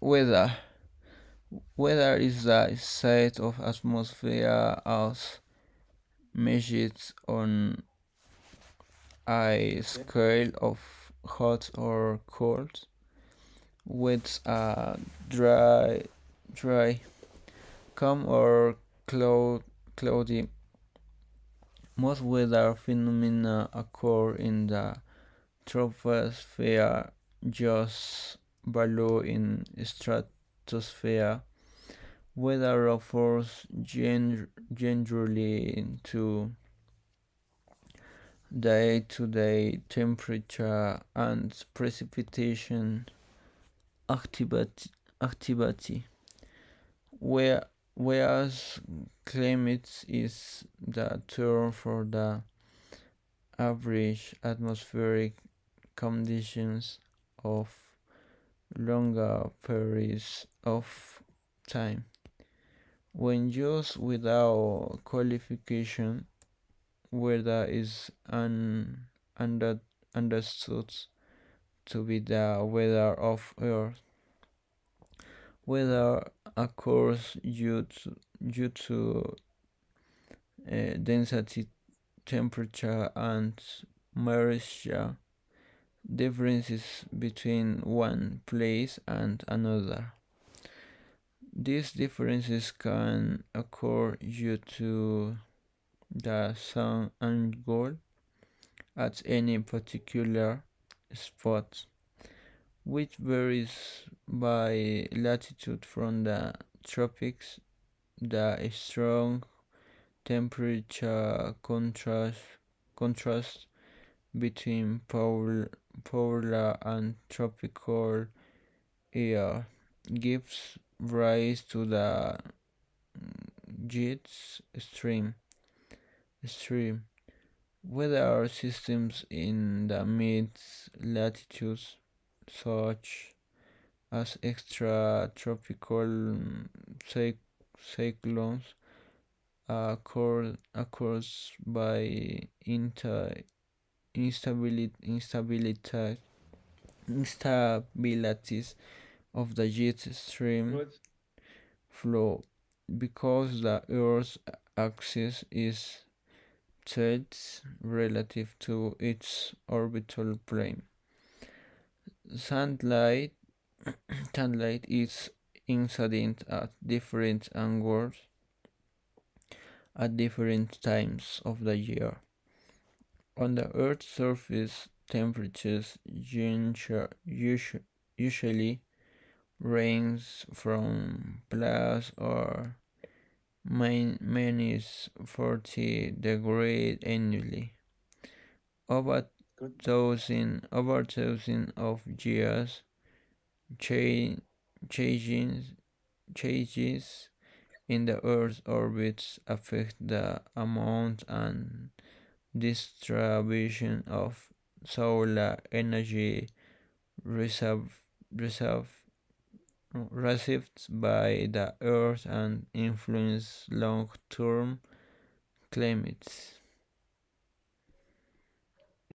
weather. Weather is the state of atmosphere as measured on a scale of hot or cold with a dry dry calm or cloud cloudy. Most weather phenomena occur in the troposphere just below in stratosphere weather refers gen- generally to day-to-day temperature and precipitation activity, activity. Where, whereas climate is the term for the average atmospheric conditions of longer periods of time. When used without qualification, weather is un- under- understood to be the weather of Earth. Weather occurs due to, due to uh, density, temperature, and moisture differences between one place and another. These differences can occur due to the sun angle at any particular spot, which varies by latitude from the tropics. The strong temperature contrast contrast between polar, polar and tropical air gives rise to the jet stream. Stream. Weather systems in the mid latitudes such as extratropical cyclones occur occurs by inter instability, instability instabilities of the jet stream flow because the Earth's axis is tilted relative to its orbital plane. Sunlight, sunlight is incident at different angles at different times of the year. On the Earth's surface, temperatures usually range from plus or minus 40 degrees annually. Over thousand over thousand of years, cha- changes changes in the Earth's orbits affect the amount and distribution of solar energy reserve, reserve, received by the Earth and influence long-term climates.